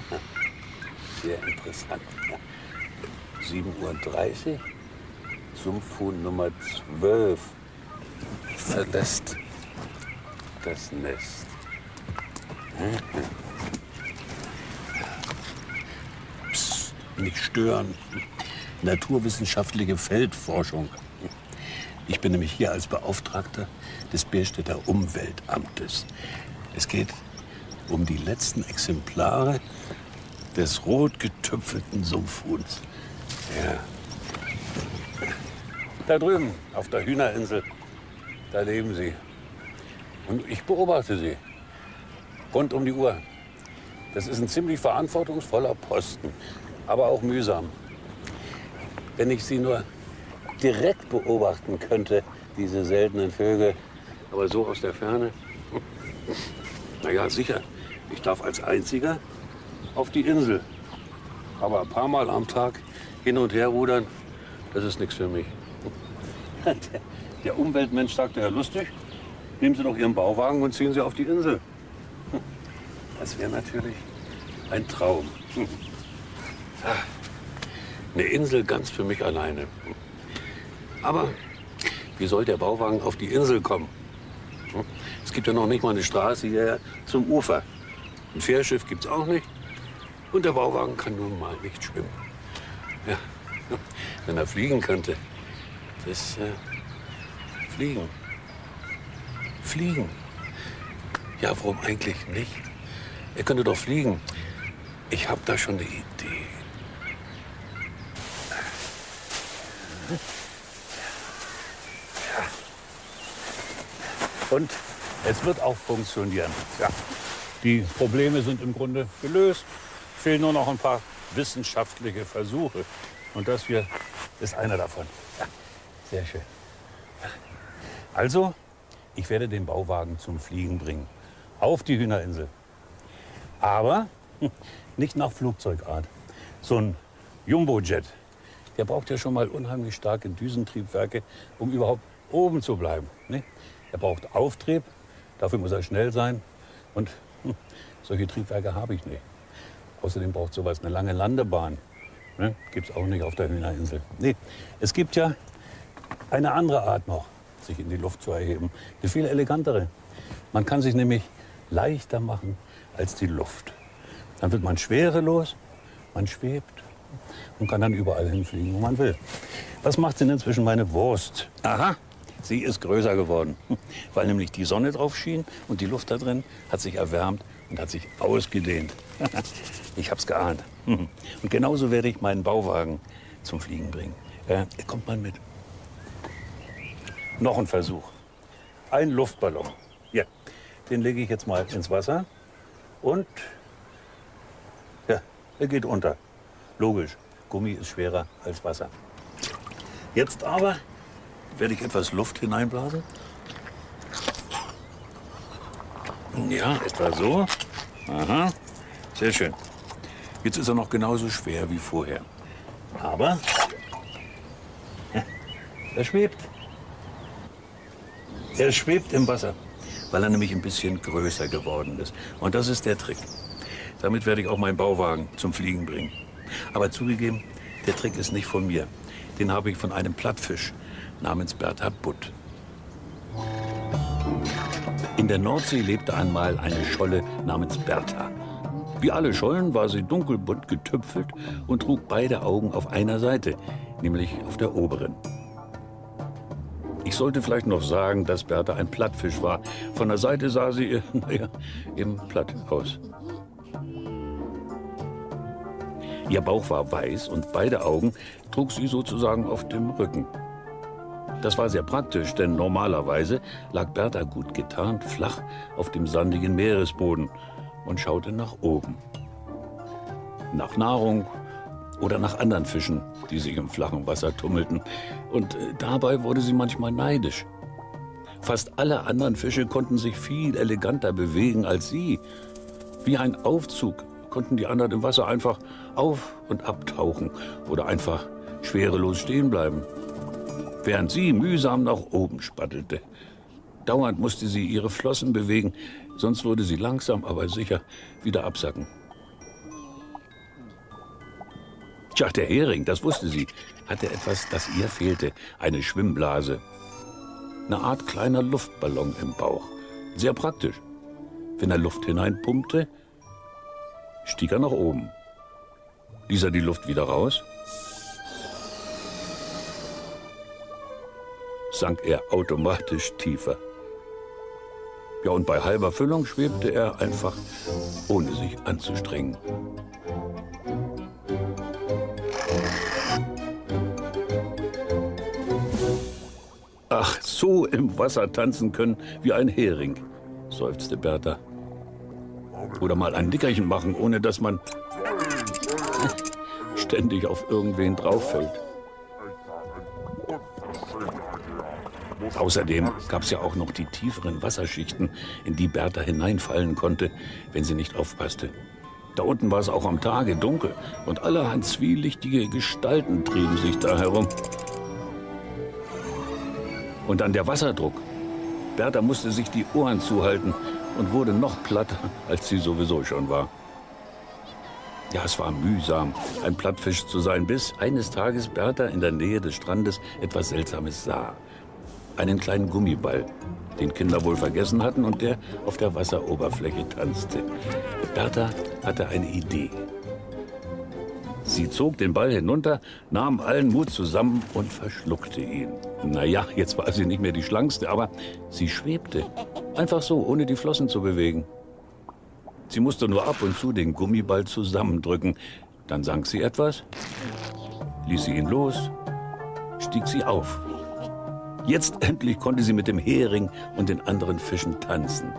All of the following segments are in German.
Sehr interessant. 7.30 Uhr, Sumpfhuhn Nummer 12 verlässt das Nest. Psst, nicht stören. Naturwissenschaftliche Feldforschung. Ich bin nämlich hier als Beauftragter des Bärstädter Umweltamtes. Es geht um die letzten Exemplare des rot getüpfelten Sumpfhuhns. Ja. Da drüben, auf der Hühnerinsel, da leben sie. Und ich beobachte sie. Rund um die Uhr. Das ist ein ziemlich verantwortungsvoller Posten, aber auch mühsam. Wenn ich sie nur direkt beobachten könnte, diese seltenen Vögel, aber so aus der Ferne. Na ja, sicher. Ich darf als Einziger auf die Insel. Aber ein paar Mal am Tag hin und her rudern, das ist nichts für mich. Der Umweltmensch sagte, ja lustig, nehmen Sie doch Ihren Bauwagen und ziehen Sie auf die Insel. Das wäre natürlich ein Traum. Eine Insel ganz für mich alleine. Aber wie soll der Bauwagen auf die Insel kommen? Es gibt ja noch nicht mal eine Straße hier zum Ufer. Ein Fährschiff gibt es auch nicht. Und der Bauwagen kann nun mal nicht schwimmen. Ja, wenn er fliegen könnte. Das äh, Fliegen. Fliegen. Ja, warum eigentlich nicht? Er könnte doch fliegen. Ich habe da schon eine Idee. Und es wird auch funktionieren. Ja. Die Probleme sind im Grunde gelöst. Fehlen nur noch ein paar wissenschaftliche Versuche. Und das hier ist einer davon. Ja, sehr schön. Also, ich werde den Bauwagen zum Fliegen bringen. Auf die Hühnerinsel. Aber nicht nach Flugzeugart. So ein Jumbojet, der braucht ja schon mal unheimlich starke Düsentriebwerke, um überhaupt oben zu bleiben. Ne? Er braucht Auftrieb, dafür muss er schnell sein. Und solche Triebwerke habe ich nicht. Außerdem braucht sowas eine lange Landebahn. Ne? Gibt es auch nicht auf der Hühnerinsel. Nee, es gibt ja eine andere Art noch, sich in die Luft zu erheben. Eine viel elegantere. Man kann sich nämlich leichter machen als die Luft. Dann wird man schwerelos, man schwebt und kann dann überall hinfliegen, wo man will. Was macht denn inzwischen meine Wurst? Aha, sie ist größer geworden, weil nämlich die Sonne drauf schien und die Luft da drin hat sich erwärmt und hat sich ausgedehnt. ich hab's geahnt. Und genauso werde ich meinen Bauwagen zum Fliegen bringen. Äh, kommt mal mit. Noch ein Versuch. Ein Luftballon. Ja, den lege ich jetzt mal ins Wasser und ja, er geht unter. Logisch, Gummi ist schwerer als Wasser. Jetzt aber werde ich etwas Luft hineinblasen. Ja, etwa so. Aha, sehr schön. Jetzt ist er noch genauso schwer wie vorher. Aber er schwebt. Er schwebt im Wasser, weil er nämlich ein bisschen größer geworden ist. Und das ist der Trick. Damit werde ich auch meinen Bauwagen zum Fliegen bringen. Aber zugegeben, der Trick ist nicht von mir. Den habe ich von einem Plattfisch namens Bertha Butt. In der Nordsee lebte einmal eine Scholle namens Bertha. Wie alle Schollen war sie dunkelbunt getüpfelt und trug beide Augen auf einer Seite, nämlich auf der oberen. Ich sollte vielleicht noch sagen, dass Bertha ein Plattfisch war. Von der Seite sah sie, naja, eben platt aus. Ihr Bauch war weiß und beide Augen trug sie sozusagen auf dem Rücken. Das war sehr praktisch, denn normalerweise lag Bertha gut getarnt flach auf dem sandigen Meeresboden und schaute nach oben. Nach Nahrung oder nach anderen Fischen, die sich im flachen Wasser tummelten. Und äh, dabei wurde sie manchmal neidisch. Fast alle anderen Fische konnten sich viel eleganter bewegen als sie. Wie ein Aufzug konnten die anderen im Wasser einfach auf- und abtauchen oder einfach schwerelos stehen bleiben. Während sie mühsam nach oben spattelte. Dauernd musste sie ihre Flossen bewegen, sonst würde sie langsam aber sicher wieder absacken. Tja, der Hering, das wusste sie, hatte etwas, das ihr fehlte, eine Schwimmblase. Eine Art kleiner Luftballon im Bauch. Sehr praktisch. Wenn er Luft hineinpumpte, stieg er nach oben. Ließ er die Luft wieder raus, sank er automatisch tiefer. Ja, und bei halber Füllung schwebte er einfach, ohne sich anzustrengen. Ach, so im Wasser tanzen können wie ein Hering, seufzte Bertha. Oder mal ein Nickerchen machen, ohne dass man ständig auf irgendwen drauffällt. Außerdem gab es ja auch noch die tieferen Wasserschichten, in die Bertha hineinfallen konnte, wenn sie nicht aufpasste. Da unten war es auch am Tage dunkel und allerhand zwielichtige Gestalten trieben sich da herum. Und dann der Wasserdruck. Bertha musste sich die Ohren zuhalten und wurde noch platter, als sie sowieso schon war. Ja, es war mühsam, ein Plattfisch zu sein, bis eines Tages Bertha in der Nähe des Strandes etwas Seltsames sah einen kleinen Gummiball, den Kinder wohl vergessen hatten und der auf der Wasseroberfläche tanzte. Bertha hatte eine Idee. Sie zog den Ball hinunter, nahm allen Mut zusammen und verschluckte ihn. Naja, jetzt war sie nicht mehr die Schlankste, aber sie schwebte. Einfach so, ohne die Flossen zu bewegen. Sie musste nur ab und zu den Gummiball zusammendrücken. Dann sank sie etwas, ließ sie ihn los, stieg sie auf. Jetzt endlich konnte sie mit dem Hering und den anderen Fischen tanzen.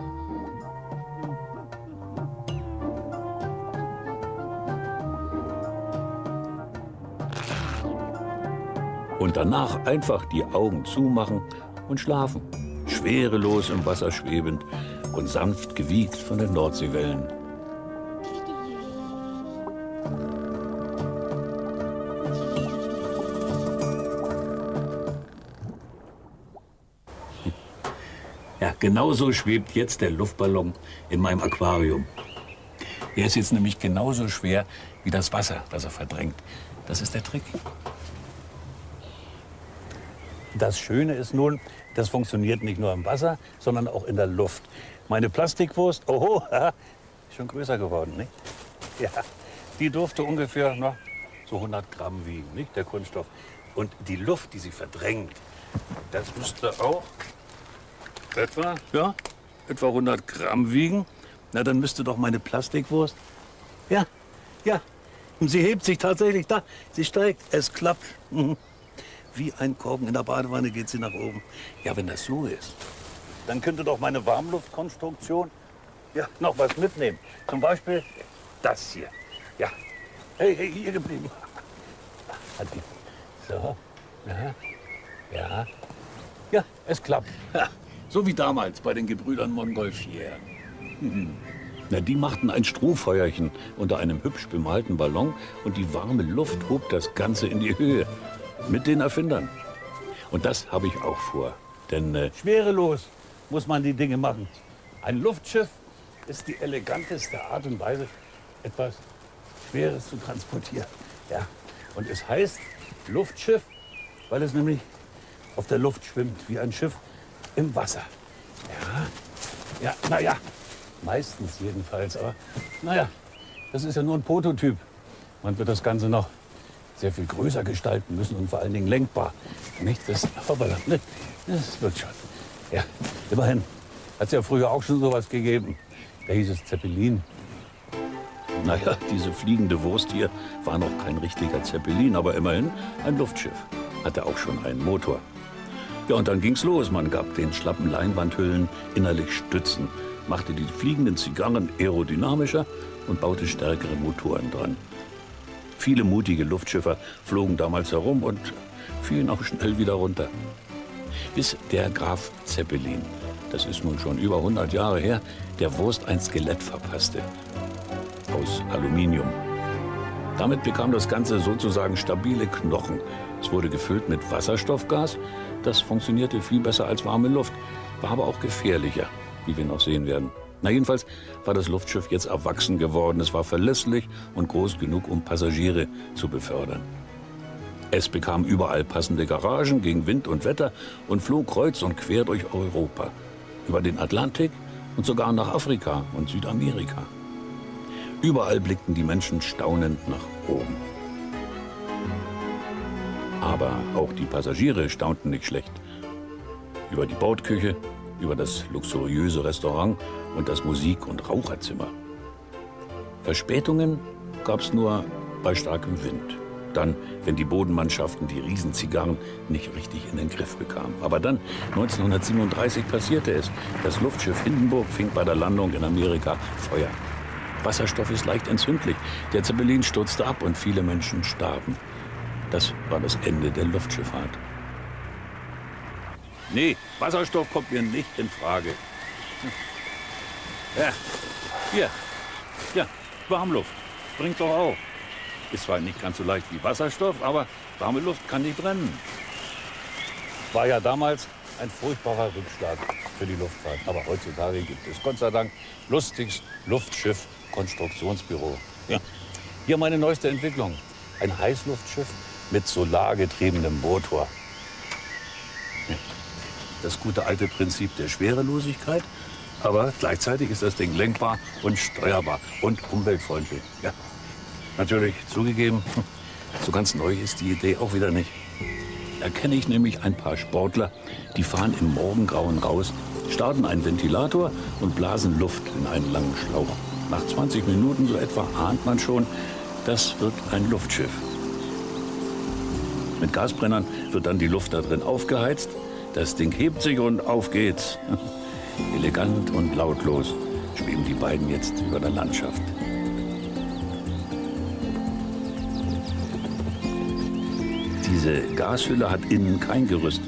Und danach einfach die Augen zumachen und schlafen, schwerelos im Wasser schwebend und sanft gewiegt von den Nordseewellen. Genauso schwebt jetzt der Luftballon in meinem Aquarium. Er ist jetzt nämlich genauso schwer wie das Wasser, das er verdrängt. Das ist der Trick. Das Schöne ist nun, das funktioniert nicht nur im Wasser, sondern auch in der Luft. Meine Plastikwurst, oho, schon größer geworden, nicht? Ja, die durfte ungefähr na, so 100 Gramm wiegen, nicht, der Kunststoff. Und die Luft, die sie verdrängt, das müsste auch Etwa, ja, etwa 100 Gramm wiegen. Na, dann müsste doch meine Plastikwurst. Ja, ja. Und sie hebt sich tatsächlich da. Sie steigt. Es klappt. Mhm. Wie ein Korken in der Badewanne geht sie nach oben. Ja, wenn das so ist, dann könnte doch meine Warmluftkonstruktion ja, noch was mitnehmen. Zum Beispiel das hier. Ja. Hey, hey, hier geblieben. So. Ja. Ja. Ja, es klappt. Ja. So wie damals bei den Gebrüdern Montgolfier. Mhm. Na, die machten ein Strohfeuerchen unter einem hübsch bemalten Ballon und die warme Luft hob das Ganze in die Höhe. Mit den Erfindern. Und das habe ich auch vor. Denn äh, schwerelos muss man die Dinge machen. Ein Luftschiff ist die eleganteste Art und Weise, etwas Schweres zu transportieren. Ja. Und es heißt Luftschiff, weil es nämlich auf der Luft schwimmt, wie ein Schiff im Wasser. Ja, ja, naja, meistens jedenfalls. Aber naja, das ist ja nur ein Prototyp. Man wird das Ganze noch sehr viel größer gestalten müssen und vor allen Dingen lenkbar. Nicht das, hoppala, ne, das wird schon. Ja, immerhin hat es ja früher auch schon sowas gegeben. Da hieß es Zeppelin. Naja, diese fliegende Wurst hier war noch kein richtiger Zeppelin, aber immerhin ein Luftschiff. Hatte auch schon einen Motor. Ja, und dann ging's los. Man gab den schlappen Leinwandhüllen innerlich Stützen, machte die fliegenden Zigarren aerodynamischer und baute stärkere Motoren dran. Viele mutige Luftschiffer flogen damals herum und fielen auch schnell wieder runter. Bis der Graf Zeppelin, das ist nun schon über 100 Jahre her, der Wurst ein Skelett verpasste. Aus Aluminium. Damit bekam das Ganze sozusagen stabile Knochen. Es wurde gefüllt mit Wasserstoffgas das funktionierte viel besser als warme Luft, war aber auch gefährlicher, wie wir noch sehen werden. Na jedenfalls war das Luftschiff jetzt erwachsen geworden. Es war verlässlich und groß genug, um Passagiere zu befördern. Es bekam überall passende Garagen gegen Wind und Wetter und flog kreuz und quer durch Europa, über den Atlantik und sogar nach Afrika und Südamerika. Überall blickten die Menschen staunend nach oben. Aber auch die Passagiere staunten nicht schlecht. Über die Bordküche, über das luxuriöse Restaurant und das Musik- und Raucherzimmer. Verspätungen gab es nur bei starkem Wind. Dann, wenn die Bodenmannschaften die Riesenzigarren nicht richtig in den Griff bekamen. Aber dann, 1937, passierte es. Das Luftschiff Hindenburg fing bei der Landung in Amerika Feuer. Wasserstoff ist leicht entzündlich. Der Zeppelin stürzte ab und viele Menschen starben. Das war das Ende der Luftschifffahrt. Nee, Wasserstoff kommt mir nicht in Frage. Ja, hier. Ja, Warmluft. Bringt doch auch. Ist zwar nicht ganz so leicht wie Wasserstoff, aber warme Luft kann nicht brennen. War ja damals ein furchtbarer Rückschlag für die Luftfahrt. Aber heutzutage gibt es Gott sei Dank lustiges Luftschiff Konstruktionsbüro. Ja. Hier meine neueste Entwicklung. Ein Heißluftschiff mit solargetriebenem Motor. Das gute alte Prinzip der Schwerelosigkeit, aber gleichzeitig ist das Ding lenkbar und steuerbar und umweltfreundlich. Ja. Natürlich zugegeben, so ganz neu ist die Idee auch wieder nicht. Da kenne ich nämlich ein paar Sportler, die fahren im Morgengrauen raus, starten einen Ventilator und blasen Luft in einen langen Schlauch. Nach 20 Minuten so etwa ahnt man schon, das wird ein Luftschiff. Mit Gasbrennern wird dann die Luft da drin aufgeheizt. Das Ding hebt sich und auf geht's. Elegant und lautlos schweben die beiden jetzt über der Landschaft. Diese Gashülle hat innen kein Gerüst,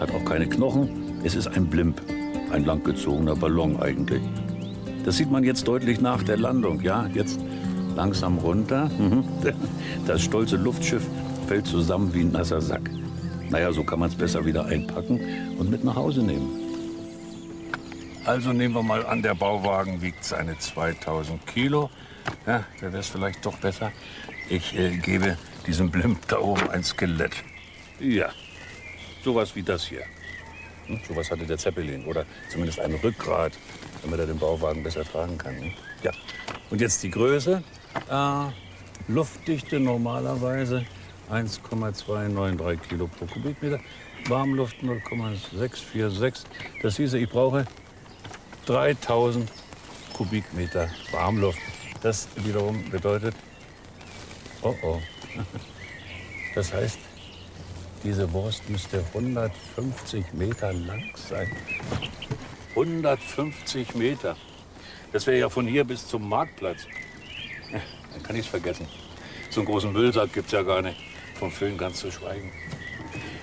hat auch keine Knochen. Es ist ein Blimp, ein langgezogener Ballon eigentlich. Das sieht man jetzt deutlich nach der Landung. Ja, jetzt langsam runter. Das stolze Luftschiff fällt zusammen wie ein nasser Sack. Naja, so kann man es besser wieder einpacken und mit nach Hause nehmen. Also nehmen wir mal an, der Bauwagen wiegt seine 2000 Kilo. Ja, da wäre es vielleicht doch besser. Ich äh, gebe diesem Blimp da oben ein Skelett. Ja, sowas wie das hier. Hm? Sowas hatte der Zeppelin oder zumindest ein Rückgrat, damit er den Bauwagen besser tragen kann. Hm? Ja, und jetzt die Größe. Äh, Luftdichte normalerweise 1,293 Kilo pro Kubikmeter. Warmluft 0,646. Das hieße, ich brauche 3000 Kubikmeter Warmluft. Das wiederum bedeutet, oh oh, das heißt, diese Wurst müsste 150 Meter lang sein. 150 Meter. Das wäre ja von hier bis zum Marktplatz. Dann kann ich es vergessen. So einen großen Müllsack gibt es ja gar nicht. Vom Füllen ganz zu schweigen.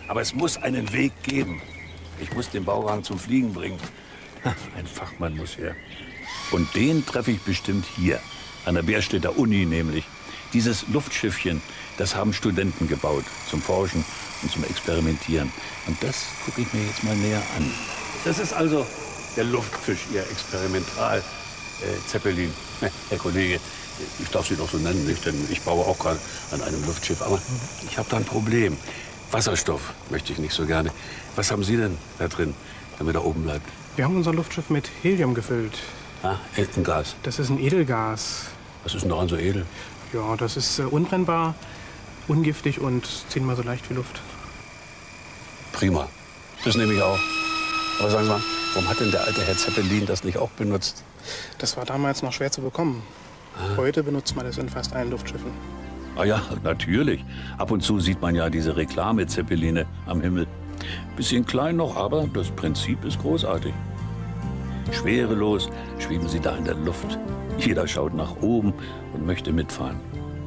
Aber es muss einen Weg geben. Ich muss den Bauwagen zum Fliegen bringen. Ein Fachmann muss her. Und den treffe ich bestimmt hier, an der Bärstädter Uni nämlich. Dieses Luftschiffchen, das haben Studenten gebaut zum Forschen und zum Experimentieren. Und das gucke ich mir jetzt mal näher an. Das ist also der Luftfisch, Ihr Experimental-Zeppelin. Äh, Herr Kollege, ich darf Sie doch so nennen, nicht? Denn ich baue auch gerade an einem Luftschiff. Aber ich habe da ein Problem. Wasserstoff möchte ich nicht so gerne. Was haben Sie denn da drin, damit er oben bleibt? Wir haben unser Luftschiff mit Helium gefüllt. Ah, ein Gas. Das ist ein Edelgas. Was ist denn daran so edel? Ja, das ist äh, unbrennbar, ungiftig und zehnmal so leicht wie Luft. Prima. Das nehme ich auch. Aber sagen Sie mal, warum hat denn der alte Herr Zeppelin das nicht auch benutzt? Das war damals noch schwer zu bekommen. Heute benutzt man das in fast allen Luftschiffen. Ah ja, natürlich. Ab und zu sieht man ja diese Reklame-Zeppeline am Himmel. Bisschen klein noch, aber das Prinzip ist großartig. Schwerelos schweben sie da in der Luft. Jeder schaut nach oben und möchte mitfahren.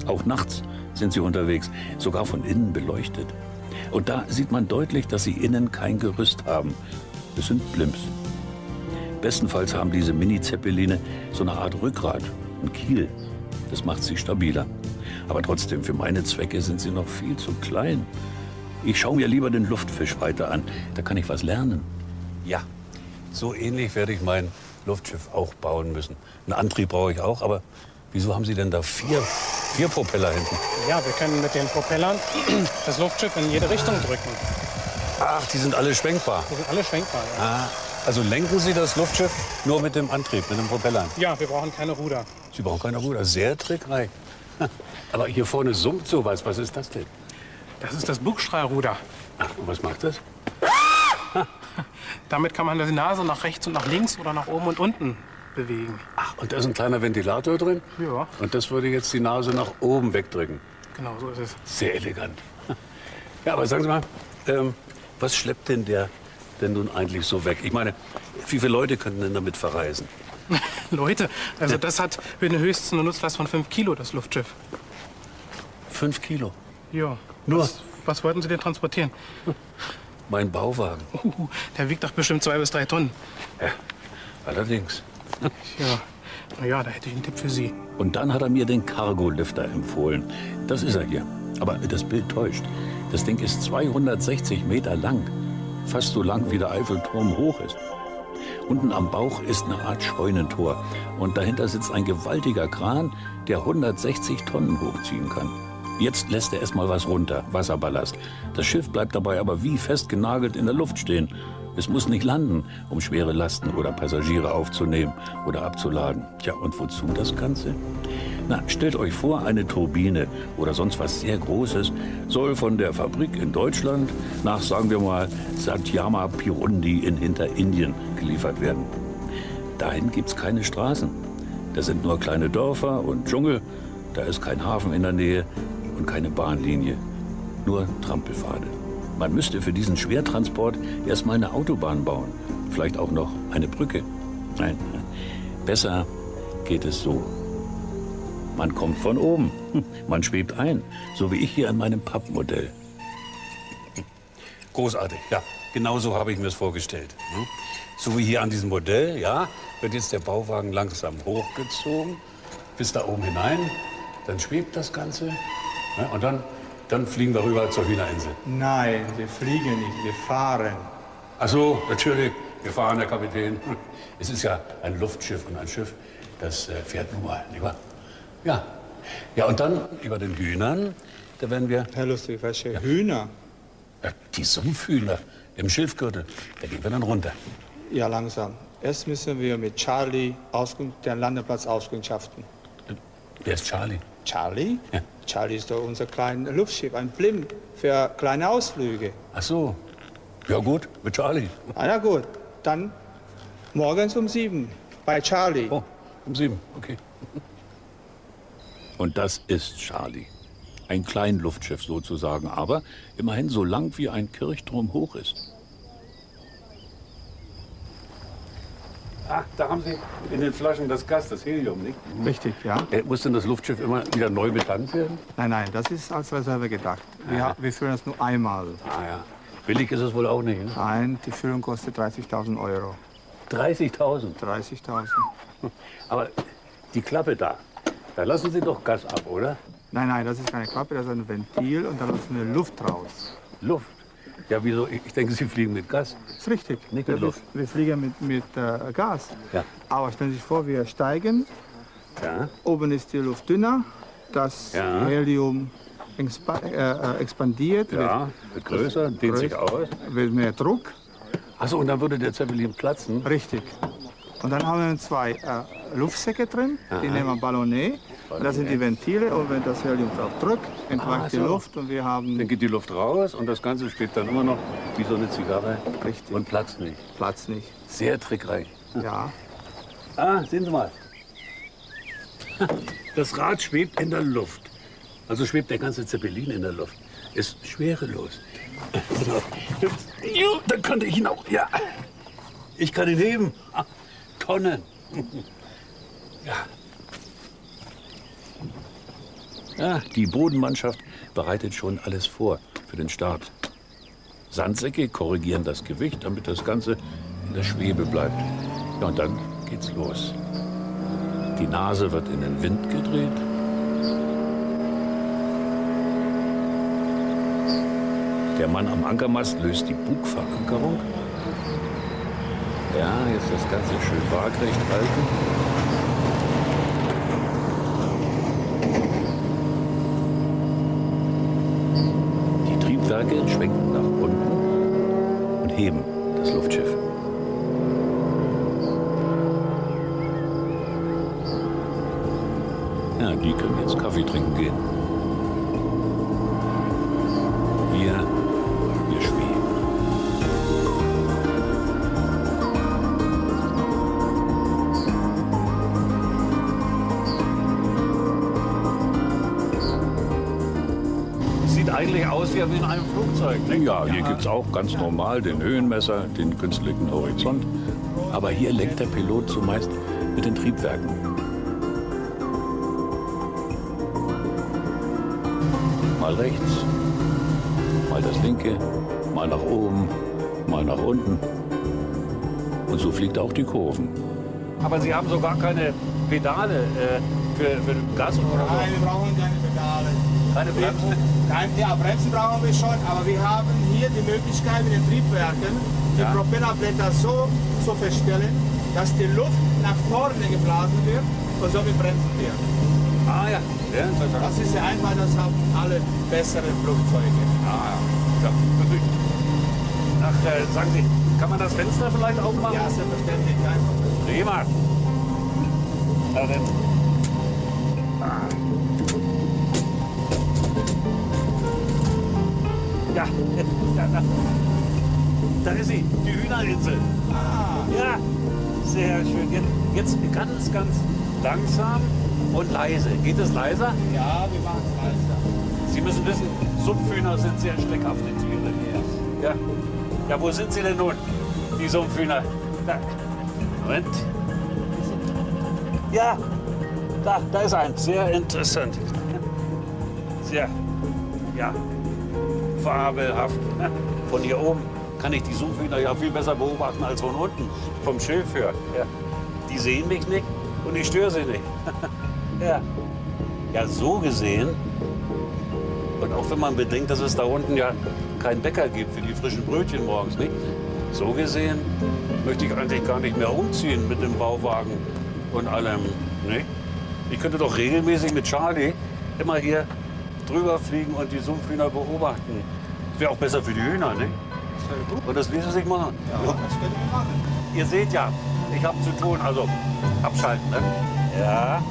Auch nachts sind sie unterwegs, sogar von innen beleuchtet. Und da sieht man deutlich, dass sie innen kein Gerüst haben. Es sind Blimps. Bestenfalls haben diese Mini-Zeppeline so eine Art Rückgrat, ein Kiel. Das macht sie stabiler. Aber trotzdem, für meine Zwecke sind sie noch viel zu klein. Ich schaue mir lieber den Luftfisch weiter an. Da kann ich was lernen. Ja, so ähnlich werde ich mein Luftschiff auch bauen müssen. Einen Antrieb brauche ich auch, aber wieso haben Sie denn da vier, vier Propeller hinten? Ja, wir können mit den Propellern das Luftschiff in jede Richtung drücken. Ach, die sind alle schwenkbar. Die sind alle schwenkbar. Ja, Ah, also lenken Sie das Luftschiff nur mit dem Antrieb, mit den Propellern. ja wir brauchen keine Ruder. Sie brauchen keine Ruder. Sehr trickreich. Aber hier vorne summt sowas. Was ist das denn? Das ist das Bugstrahlruder. Ach, und was macht das? Damit kann man die Nase nach rechts und nach links oder nach oben und unten bewegen. Ach, und da ist ein kleiner Ventilator drin? Ja. Und das würde jetzt die Nase nach oben wegdrücken. Genau, so ist es. Sehr elegant. Ja, aber sagen Sie mal, ähm, was schleppt denn der denn nun eigentlich so weg? Ich meine, wie viele Leute könnten denn damit verreisen? Leute, also das hat eine höchstens eine Nutzlast von 5 Kilo, das Luftschiff. Fünf Kilo. Ja. Nur? Was, was wollten Sie denn transportieren? Mein Bauwagen. Uh, der wiegt doch bestimmt zwei bis drei Tonnen. Ja, allerdings. Ja. Na ja, da hätte ich einen Tipp für Sie. Und dann hat er mir den Cargo-Lifter empfohlen. Das ist er hier. Aber das Bild täuscht. Das Ding ist 260 Meter lang. Fast so lang, wie der Eiffelturm hoch ist. Unten am Bauch ist eine Art Scheunentor. Und dahinter sitzt ein gewaltiger Kran, der 160 Tonnen hochziehen kann. Jetzt lässt er erstmal was runter, Wasserballast. Das Schiff bleibt dabei aber wie festgenagelt in der Luft stehen. Es muss nicht landen, um schwere Lasten oder Passagiere aufzunehmen oder abzuladen. Tja, und wozu das Ganze? Na, stellt euch vor, eine Turbine oder sonst was sehr Großes soll von der Fabrik in Deutschland nach, sagen wir mal, Satyama Pirundi in Hinterindien geliefert werden. Dahin gibt's keine Straßen. Das sind nur kleine Dörfer und Dschungel. Da ist kein Hafen in der Nähe und keine Bahnlinie. Nur Trampelpfade. Man müsste für diesen Schwertransport erstmal eine Autobahn bauen. Vielleicht auch noch eine Brücke. Nein, besser geht es so. Man kommt von oben. Man schwebt ein. So wie ich hier in meinem Pappmodell. Großartig, ja. Genau so habe ich mir es vorgestellt. hm? So wie hier an diesem Modell, ja, wird jetzt der Bauwagen langsam hochgezogen bis da oben hinein. Dann schwebt das Ganze. Ja, und dann, dann fliegen wir rüber zur Hühnerinsel. Nein, wir fliegen nicht, wir fahren. Ach so, natürlich. Wir fahren, Herr Kapitän. Es ist ja ein Luftschiff und ein Schiff, das äh, fährt nun mal, nicht wahr? Ja. Ja, und dann über den Hühnern, da werden wir Herr Lustig, welche Hühner? äh, die Sumpfhühner im Schilfgürtel, da gehen wir dann runter. Ja, langsam. Erst müssen wir mit Charlie den Landeplatz auskundschaften. Wer ist Charlie? Charlie? Ja. Charlie ist doch unser kleines Luftschiff, ein Blim für kleine Ausflüge. Ach so. Ja gut, mit Charlie. Ah, na gut, dann morgens um sieben bei Charlie. Oh, um sieben, okay. Und das ist Charlie. Ein Kleinluftschiff sozusagen, aber immerhin so lang wie ein Kirchturm hoch ist. Ach, da haben Sie in den Flaschen das Gas, das Helium, nicht? Richtig, ja? Äh, muss denn das Luftschiff immer wieder neu betankt werden? Nein, nein, das ist als Reserve gedacht. Wir, wir führen das nur einmal. Ah ja. Billig ist es wohl auch nicht. Ne? Nein, die Füllung kostet 30.000 Euro. 30.000. 30.000. Aber die Klappe da, da lassen Sie doch Gas ab, oder? Nein, nein, das ist keine Klappe, das ist ein Ventil und da lassen wir Luft raus. Luft. Ja, wieso? Ich denke, Sie fliegen mit Gas. Das ist richtig. Nicht mit wir, Luft. wir fliegen mit, mit äh, Gas. Ja. Aber stellen Sie sich vor, wir steigen, Ja. oben ist die Luft dünner, das Ja. Helium expa äh, äh, expandiert, Ja, wird größer, dehnt sich aus. wird, wird mehr Druck. Achso, und dann würde der Zeppelin platzen. Richtig. Und dann haben wir zwei äh, Luftsäcke drin, die nennen wir Ballonnet. Und das sind die Ventile und wenn das Helium drauf drückt, entweicht Ah, die so. Luft und wir haben Dann geht die Luft raus und das Ganze steht dann immer noch wie so eine Zigarre Richtig. und platzt nicht. Platz nicht. Sehr trickreich. Ja. Ah, sehen Sie mal. Das Rad schwebt in der Luft. Also schwebt der ganze Zeppelin in der Luft. Ist schwerelos. So. Dann könnte ich ihn auch. Ja. Ich kann ihn heben. Tonnen. Ja. Ja, die Bodenmannschaft bereitet schon alles vor für den Start. Sandsäcke korrigieren das Gewicht, damit das Ganze in der Schwebe bleibt. Ja, und dann geht's los. Die Nase wird in den Wind gedreht. Der Mann am Ankermast löst die Bugverankerung. Ja, jetzt das Ganze schön waagrecht halten. Die Triebwerke schwenken nach unten und heben das Luftschiff. Ja, die können jetzt Kaffee trinken gehen. Flugzeug. Ne? Ja, hier gibt es auch ganz normal den Höhenmesser, den künstlichen Horizont. Aber hier lenkt der Pilot zumeist mit den Triebwerken. Mal rechts, mal das linke, mal nach oben, mal nach unten. Und so fliegt auch die Kurven. Aber Sie haben so gar keine Pedale äh, für, für Gas oder so. Nein, wir brauchen keine Pedale. Keine Bremsen? Nein, ja, Bremsen brauchen wir schon, aber wir haben hier die Möglichkeit mit den Triebwerken, die Ja. Propellerblätter so zu verstellen, dass die Luft nach vorne geblasen wird und somit bremsen wir. Ah ja, interessant. Das ist ja einfach, das haben alle besseren Flugzeuge. Ah, ja. ja. Ach, äh, sagen Sie, kann man das Fenster vielleicht aufmachen? Ja, selbstverständlich. Einfach. Prima. Na denn. Ah. Ja, ja da, da ist sie, die Hühnerinsel. Ah, Ja, sehr schön. Jetzt, jetzt ganz, ganz langsam und leise. Geht es leiser? ja, wir machen es leiser. Sie müssen wissen, Sumpfhühner sind sehr steckhafte Tiere. Ja. Ja, wo sind sie denn nun, die Sumpfhühner? Da. Moment. Ja, da, da ist ein. Sehr interessant. Sehr, ja, fabelhaft. Von hier oben kann ich die Sumpfhühner ja viel besser beobachten als von unten, vom Schilf her. Ja. Die sehen mich nicht und ich störe sie nicht. ja. ja, so gesehen und auch wenn man bedenkt, dass es da unten ja keinen Bäcker gibt für die frischen Brötchen morgens, nicht? So gesehen möchte ich eigentlich gar nicht mehr umziehen mit dem Bauwagen und allem, nicht? Ich könnte doch regelmäßig mit Charlie immer hier drüber fliegen und die Sumpfhühner beobachten. Das wäre auch besser für die Hühner, nicht? Und das ließe sich machen. Ja, das können wir machen. Ihr seht ja, ich habe zu tun, also abschalten, ne? Ja.